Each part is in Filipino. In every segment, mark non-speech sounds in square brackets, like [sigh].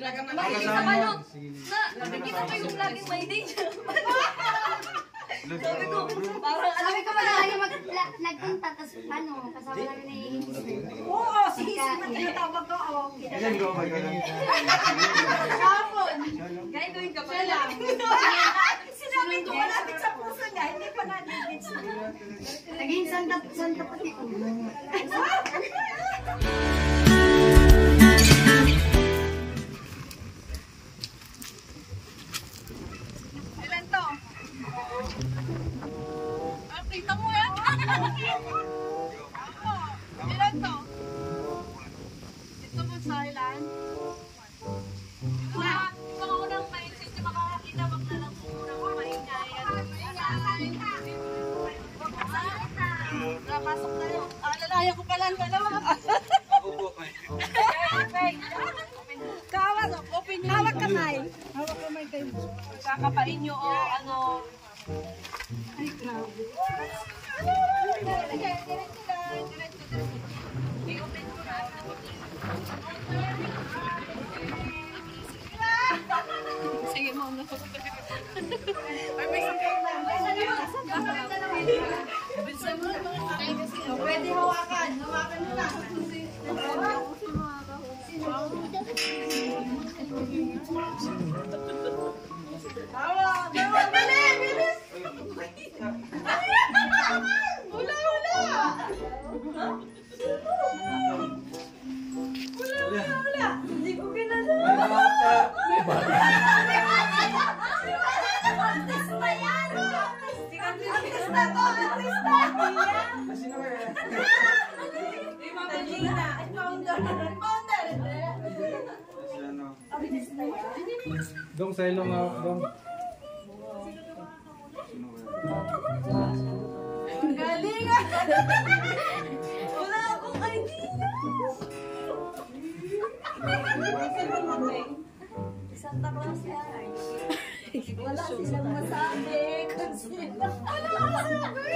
Makinig sa ano? Na, nakikita ko yung laging may danger. Sabi ko, parang alam Sabi ko wala kayo mag la- nagpunta, tapos ano, kasama namin ni Oo, sige, sige, tinatawag ko. Oh. Ilan go ba yun? Hapon. gagawin ka pa lang. Sinabi ko malapit sa puso niya, hindi pa natin Naging santa, santa pati ko. Ilan to? Ito mo sa ilan? Mga mga unang mindset yung makakakita, wag na lang muna ko maingay. Napasok na yun. Ah, lalaya ko pala ang dalawa. Kawat, open nyo. Hawak kamay. Hawak kamay kayo. Kakapain nyo o ano. Sige mo, ano. Ay, may sakay na. Pwede Dong, sa ilong nga, dong. Galing ah. Wala akong idea. Santa Claus yan. Wala silang masabi. Wala masabi.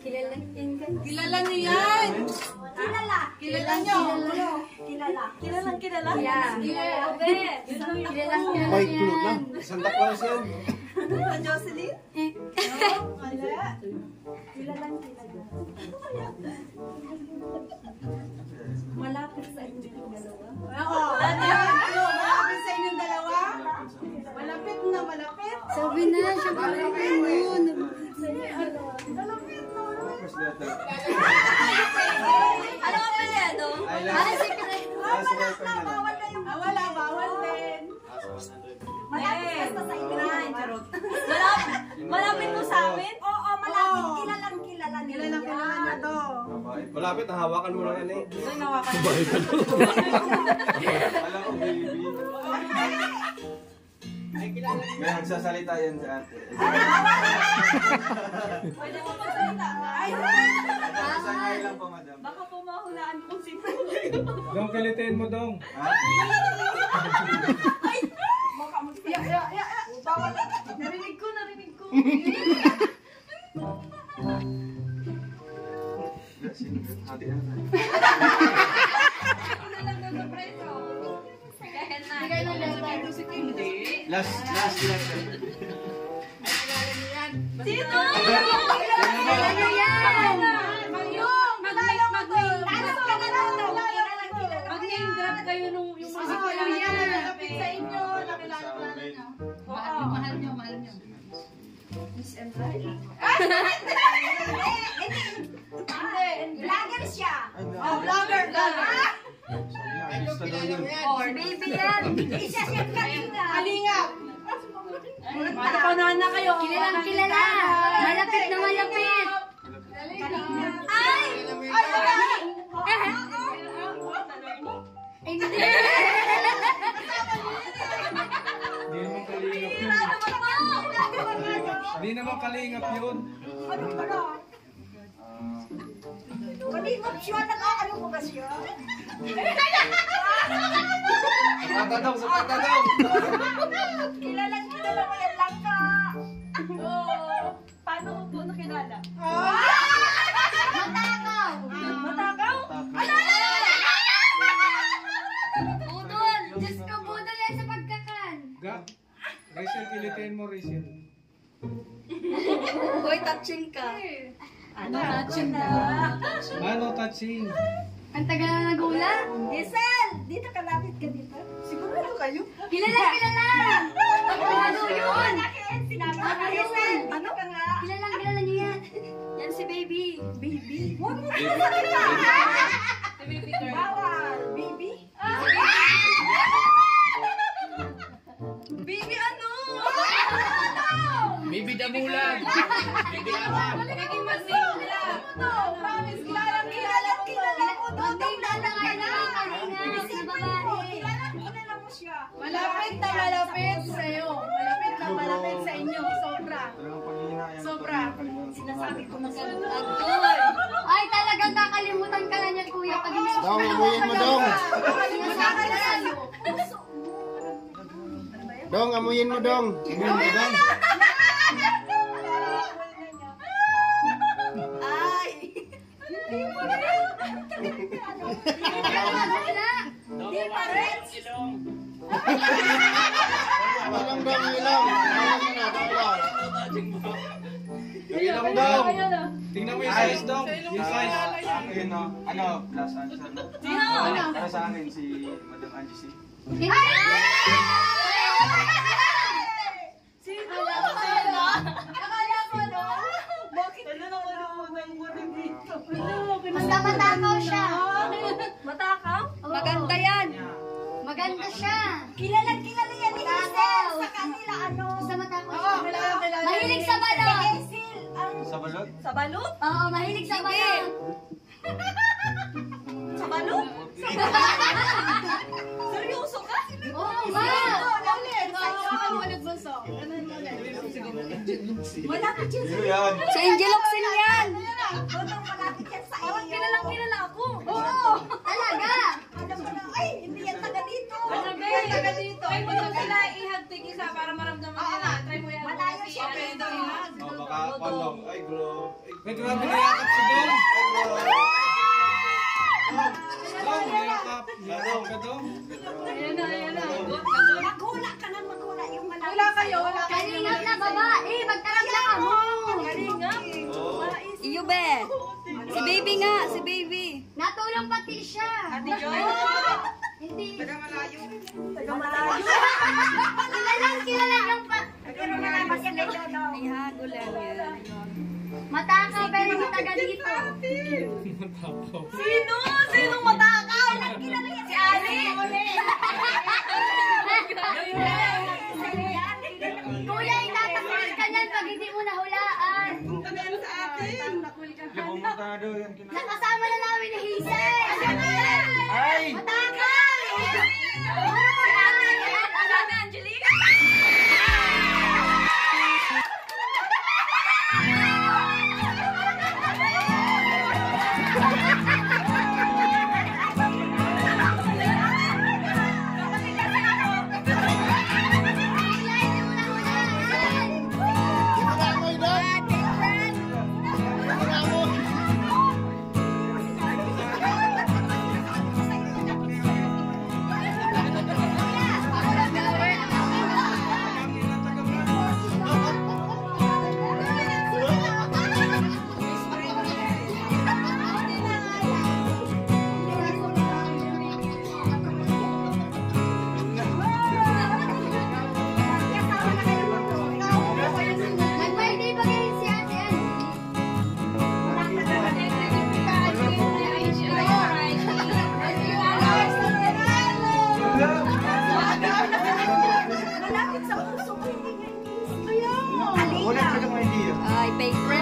Kilala din ka. Kilala niyo yan. Kilala. Kilala niyo. Kilala. Kilalang kilala? Yeah. Obe. Kilala kilala May clue na. yan. Santa Claus yan. Ano, Jocelyn? No? Wala. Kilalang kilala. Malapit sa inyong dalawa. Ano? Ano? Malapit sa inyong dalawa? Malapit na malapit. Sabi na, siya pa rin yun. Malapit na malapit. First letter. Ano ka pala ano? I Ano love si Chris? Ah, wala na. Bawal na yung... Ah, wala. Bawal din. Malapit basta sa inyo. Charot. Malapit, malapit mo sa amin? Oo, malapit. Kilalang kilala nila. Kilalang kilala niya to. Malapit, hawakan mo lang yan eh. Ay, nawakan. Alam ko, baby. May nagsasalita yan sa ate. Pwede mo magsalita. Ay, Sangay lang po, madam. Baka po mahulaan kung sino. Dong, kalitin mo, Dong. Ha? Ya, ya, ya. Bawal. Narinig ko, narinig ko. Hati na na. Hindi. Last, last letter. Sino? Kilala kayo nung yung mga yung yan. Malapit sa inyo. Nakilala kilala niyo. Oo. mahal nyo, mahal nyo. Miss and Riley. Hindi. Vlogger siya. Oh, vlogger. Vlogger. Yun. Or Baby yan. Isa siya kalinga. Kalinga. Ano pa na kayo? Kilalang kilala. Malapit na malapit. Hindi. Hindi naman kalingap yun. Hindi naman kalingap yun. Ano ba na? Kalingap siya. Nakakalo mo ba siya? Sapata daw, sapata daw. Kilalang kilala ko yan lang ka. Oo. Paano ko po nakilala? Matakaw. Rachel, kilitin mo, Rachel. [laughs] Boy, touching ka. Ano, touching na. Ano, touching? Ang tagal na nagula. Giselle, dito ka lapit ka dito. Sigurado kayo? Kilala, kilala. Ano yun? Sinabi na yun. Ano ka nga? Kilala, kilala niyo yan. Yan si baby. Baby. Huwag mo Baby. Si baby girl. Bawal. Naging masigla. No, promise. Kilala, kilala, kilala ko. Lang kayo na kalinga sa babae. Kilala, kilala mo siya. Malapit na malapit sa iyo. Malapit na malapit sa inyo. Sobra. Sobra. Sinasabi ko Agoy. Ay, talagang kakalimutan ka na niya, kuya. Pag Dong, amuyin mo, Dong. Sinasabi sa'yo. Dong, amuyin mo, Dong. Amuyin mo, Dong. Ilong. Yung ilong, Dong. Tingnan mo yung size, Dong. Yung size. Ayun no, ano, plus answer no. Sino? Para sa akin si Madam Angie C. Hindi. Sino? Akala ko, no? Bakit? Ano na wala mo nang wala dito? Basta matakaw siya. Maganda siya. Kilala, kilala yan ni Giselle. Sa kanila, ano? Basta matakaw Oo, siya. kilala, kilala. Mahilig sa. Hazel, ang... Sa balot? Sa balot? Oo, mahilig sa balon. [laughs] Sa [laughs] balot? Seryoso ka? Oo, ma. Malapit yan sa Sino Ano, ay, bro. Ay, May grabe na yakap si Dong. Dong, yakap. Yakap ka, Dong. Ayan na, ayan na. Maghula ka na, maghula. Yung malayo Wala kayo, wala kayo. Kalingap na babae. Magtaragla ka mo. Oh. Iyo be. Si baby nga, si baby. Natulong pati siya. Ate Joy? [laughs] Hindi. Taga malayo. [laughs] Kilalang kilala yung yan no? Ihago lang yan. Matakaw pero hindi taga dito. Sino? Sinong matakaw? Yan si Ali. Kuya, itatakas ka niyan pag hindi mo nahulaan. Libumentado yan. kina- Nakasama na namin my Babe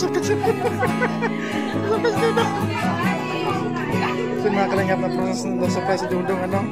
So yung mga kalangap na process na surprise si Dudong ano?